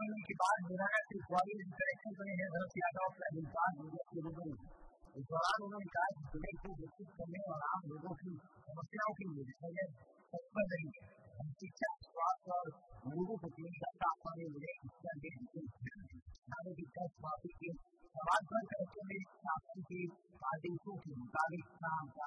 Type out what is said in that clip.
बनने के बाद मेरा त्रिपुरी इंटरेक्शन बने हैं भरत यादव का हिंसान मीडिया के में इस दौरान उन्होंने कहा कि ज़िले को विकसित करने और आम लोगों की समस्याओं के लिए तत्पर रहेंगे हम शिक्षा स्वास्थ्य और लोगों को पीने का तापमान मिले इसका नागरिक टैक्स माफ़ी के सवाल पर कलेक्टर ने शासन के आदेशों के मुताबिक काम का